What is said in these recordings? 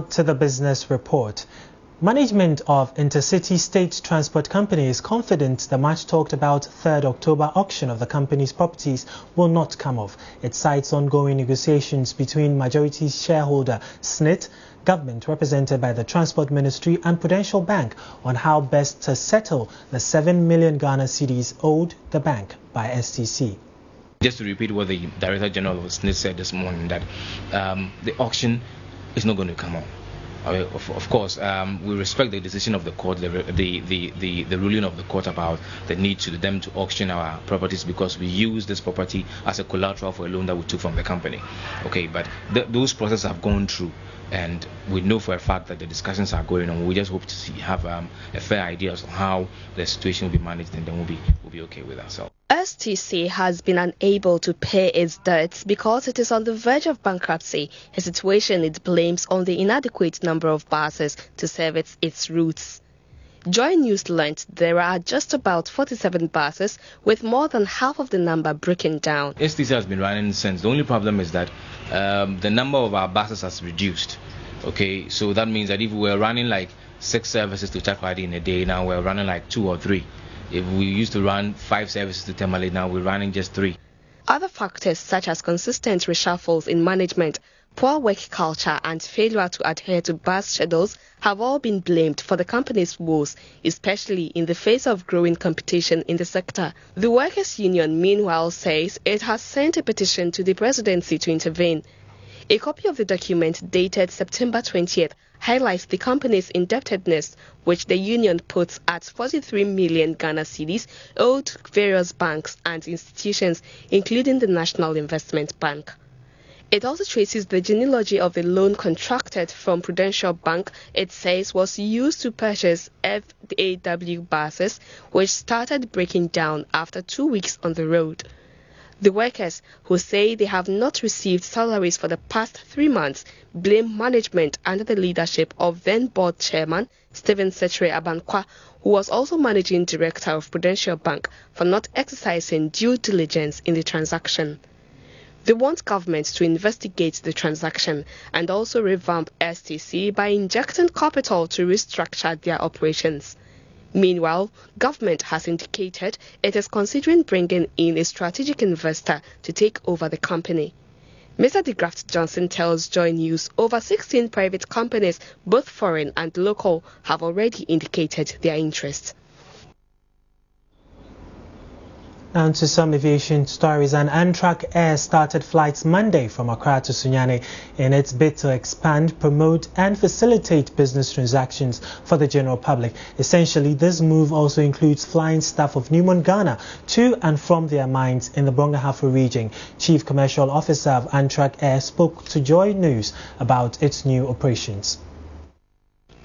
To the business report. Management of Intercity State Transport Company is confident the much talked about 3rd October auction of the company's properties will not come off. It cites ongoing negotiations between majority shareholder SSNIT, government represented by the Transport Ministry and Prudential Bank on how best to settle the 7 million Ghana cedis owed the bank by STC. Just to repeat what the Director General of SSNIT said this morning that um, the auction is not going to come off of, of, course, um, we respect the decision of the court, the, the, the, the, ruling of the court about the need to them to auction our properties because we use this property as a collateral for a loan that we took from the company. Okay, but th- those processes have gone through, and we know for a fact that the discussions are going on. We just hope to see have um, a fair idea of how the situation will be managed, and then we'll be we'll be okay with ourselves. STC has been unable to pay its debts because it is on the verge of bankruptcy, a situation it blames on the inadequate number of buses to service its routes. Joy News learned there are just about 47 buses, with more than half of the number breaking down. STC has been running since. The only problem is that um, the number of our buses has reduced. Okay, so that means that if we were running like six services to Takoradi in a day, now we're running like two or three. If we used to run five services to Tamale, now we're running just three. Other factors such as consistent reshuffles in management, poor work culture, and failure to adhere to bus schedules have all been blamed for the company's woes, especially in the face of growing competition in the sector. The Workers' Union, meanwhile, says it has sent a petition to the presidency to intervene. A copy of the document dated September 20th highlights the company's indebtedness, which the union puts at 43 million Ghana cedis owed to various banks and institutions, including the National Investment Bank. It also traces the genealogy of the loan contracted from Prudential Bank, it says was used to purchase FAW buses, which started breaking down after two weeks on the road. The workers, who say they have not received salaries for the past three months, blame management under the leadership of then board chairman Stephen Sekyere Abankwa, who was also managing director of Prudential Bank, for not exercising due diligence in the transaction. They want government to investigate the transaction and also revamp STC by injecting capital to restructure their operations. Meanwhile, government has indicated it is considering bringing in a strategic investor to take over the company. Mr. DeGraft Johnson tells Joy News over 16 private companies, both foreign and local, have already indicated their interest. Now to some aviation stories. An Antrak Air started flights Monday from Accra to Sunyani in its bid to expand, promote and facilitate business transactions for the general public. Essentially, this move also includes flying staff of Newmont Ghana to and from their mines in the Brong-Ahafo region. Chief Commercial Officer of Antrak Air spoke to Joy News about its new operations.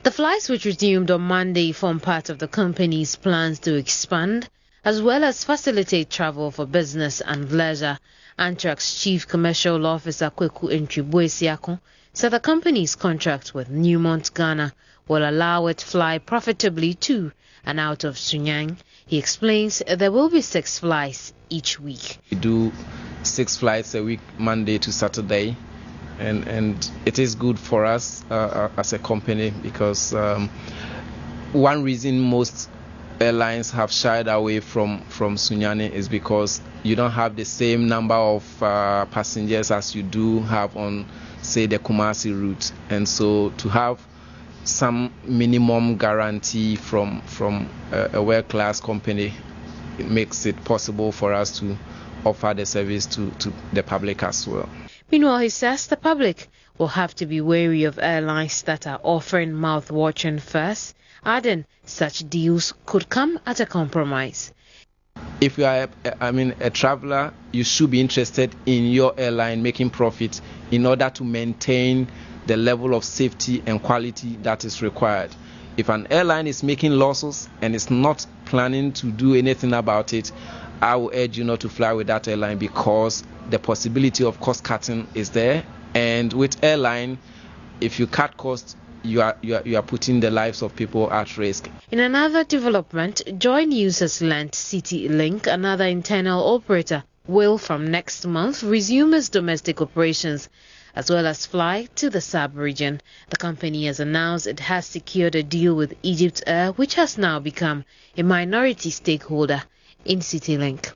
The flights which resumed on Monday form part of the company's plans to expand as well as facilitate travel for business and leisure. Antrak's Chief Commercial Officer Kweku Ntribuesiako said the company's contract with Newmont Ghana will allow it fly profitably to and out of Sunyani. He explains there will be six flights each week. We do six flights a week, Monday to Saturday, and and it is good for us uh, uh as a company because um, one reason most airlines have shied away from from Sunyani is because you don't have the same number of uh, passengers as you do have on say the Kumasi route and so to have some minimum guarantee from from a, a world class company it makes it possible for us to offer the service to, to the public as well. Meanwhile, he says the public will have to be wary of airlines that are offering mouth-watering fares adding such deals could come at a compromise. If you are, I mean, a traveler, you should be interested in your airline making profit in order to maintain the level of safety and quality that is required. If an airline is making losses and is not planning to do anything about it, I will urge you not to fly with that airline because the possibility of cost cutting is there. And with airline, if you cut costs, you are, you are, you are putting the lives of people at risk. In another development, Joy News has learned CityLink, another internal operator, will from next month resume its domestic operations as well as fly to the sub-region. The company has announced it has secured a deal with Egypt Air, which has now become a minority stakeholder in CityLink.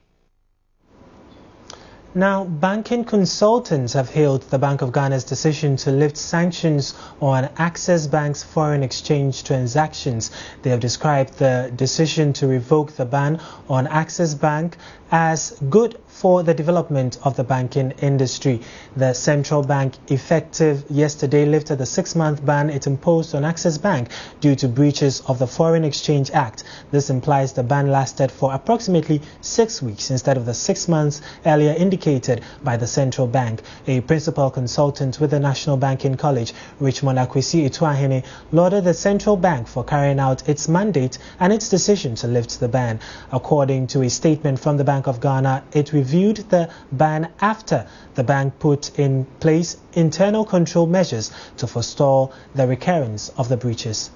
Now, banking consultants have hailed the Bank of Ghana's decision to lift sanctions on Access Bank's foreign exchange transactions. They have described the decision to revoke the ban on Access Bank as good for the development of the banking industry. The central bank, effective yesterday, lifted the six month ban it imposed on Access Bank due to breaches of the Foreign Exchange Act. This implies the ban lasted for approximately six weeks instead of the six months earlier indicated by the central bank. A principal consultant with the National Banking College, Richmond Akwesi Atuahene, lauded the central bank for carrying out its mandate and its decision to lift the ban. According to a statement from the Bank of Ghana, it reviewed the ban after the bank put in place internal control measures to forestall the recurrence of the breaches.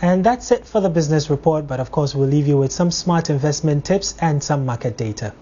And that's it for the business report, but of course, we'll leave you with some smart investment tips and some market data.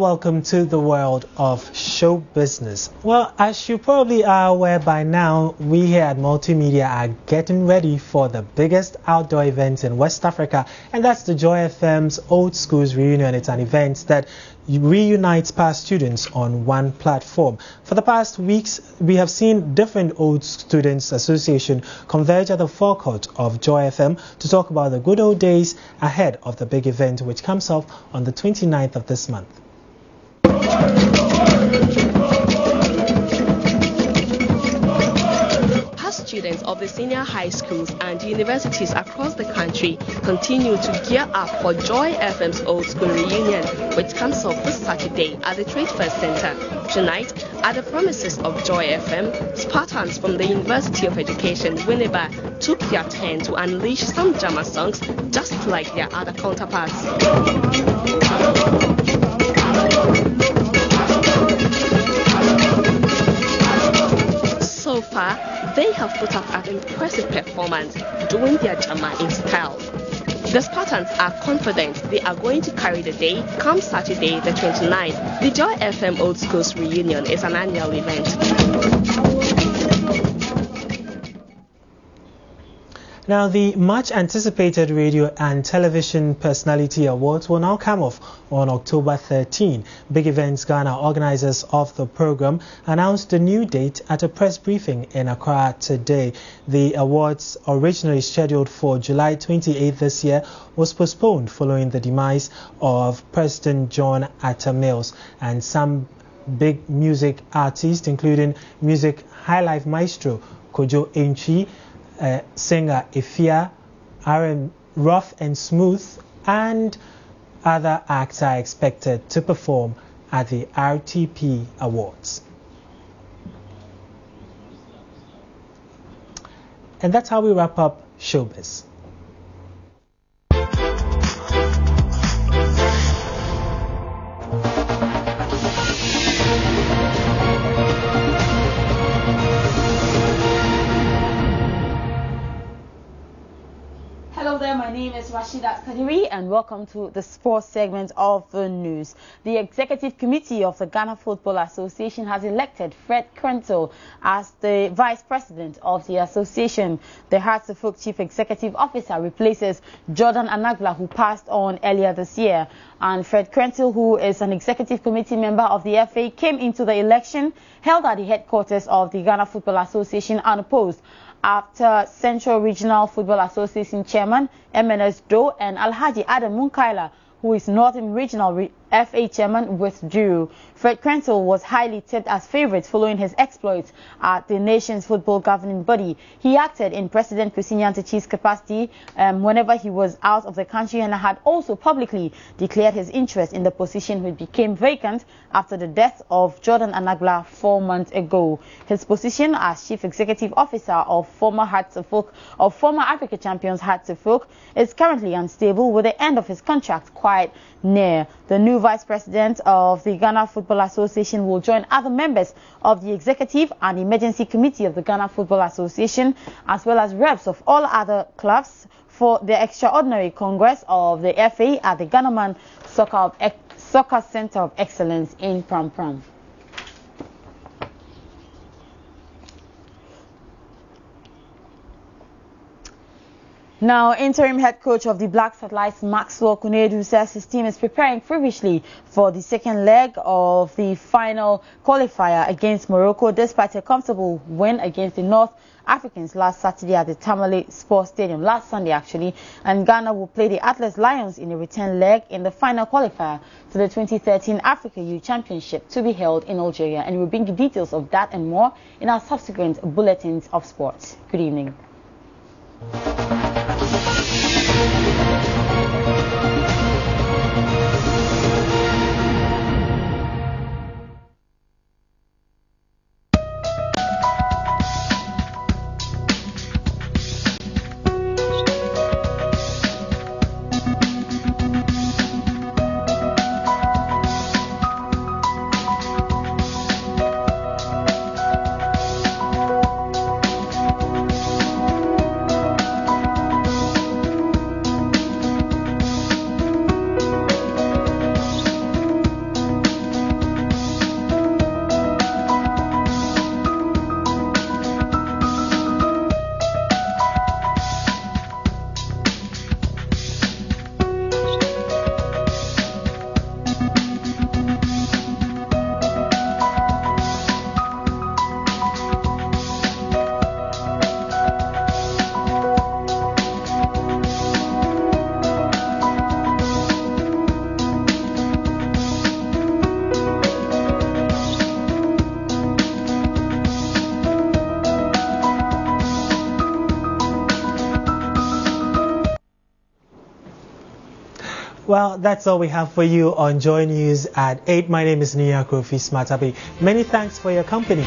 Welcome to the world of show business. Well, as you probably are aware by now, we here at Multimedia are getting ready for the biggest outdoor event in West Africa, and that's the Joy FM's Old Schools Reunion. It's an event that reunites past students on one platform. For the past weeks, we have seen different Old Students Association converge at the forecourt of Joy FM to talk about the good old days ahead of the big event, which comes off on the 29th of this month. Past students of the senior high schools and universities across the country continue to gear up for Joy FM's Old School Reunion, which comes off this Saturday at the Trade Fair Center. Tonight, at the premises of Joy FM, Spartans from the University of Education, Winneba, took their turn to unleash some Jama songs just like their other counterparts. They have put up an impressive performance doing their Jama in style. The Spartans are confident they are going to carry the day come Saturday the 29th. The Joy FM Old Schools Reunion is an annual event. Now, the much anticipated Radio and Television Personality Awards will now come off on October 13. Big Events Ghana, organizers of the program, announced the new date at a press briefing in Accra today. The awards, originally scheduled for July 28 this year, was postponed following the demise of President John Atta Mills and some big music artists, including music high life maestro Kojo Antwi uh, singer Efya, Aaron Rough and Smooth, and other acts are expected to perform at the RTP Awards. And that's how we wrap up Showbiz. Name Kadiri and welcome to the sports segment of the news. The Executive Committee of the Ghana Football Association has elected Fred Crentsil as the Vice President of the association. The Oak Chief Executive Officer replaces Jordan Anagblah who passed on earlier this year. And Fred Crentsil, who is an Executive Committee member of the FA, came into the election held at the headquarters of the Ghana Football Association unopposed. After Central Regional Football Association Chairman MNS Doe and Alhaji Adam Munkaila, who is Northern Regional Re FA chairman withdrew. Fred Crentsil was highly tipped as favourite following his exploits at the nation's football governing body. He acted in President Kwesi Nyantakyi's capacity um, whenever he was out of the country and had also publicly declared his interest in the position which became vacant after the death of Jordan Anagblah four months ago. His position as chief executive officer of former Hearts of Oak, of former Africa champions Hearts of Oak is currently unstable with the end of his contract quite near. The new vice president of the Ghana Football Association will join other members of the executive and emergency committee of the Ghana Football Association, as well as reps of all other clubs for the extraordinary congress of the FA at the Ghanaman Soccer, Soccer Center of Excellence in Pram Pram. Now, interim head coach of the Black Satellites, Maxwell Konadu, says his team is preparing feverishly for the second leg of the final qualifier against Morocco, despite a comfortable win against the North Africans last Saturday at the Tamale Sports Stadium, last Sunday actually. And Ghana will play the Atlas Lions in a return leg in the final qualifier to the 2013 Africa Youth Championship to be held in Algeria. And we'll bring you details of that and more in our subsequent bulletins of sports. Good evening. Well, that's all we have for you on Joy News at 8. My name is Nia Kofi Smatabi. Many thanks for your company.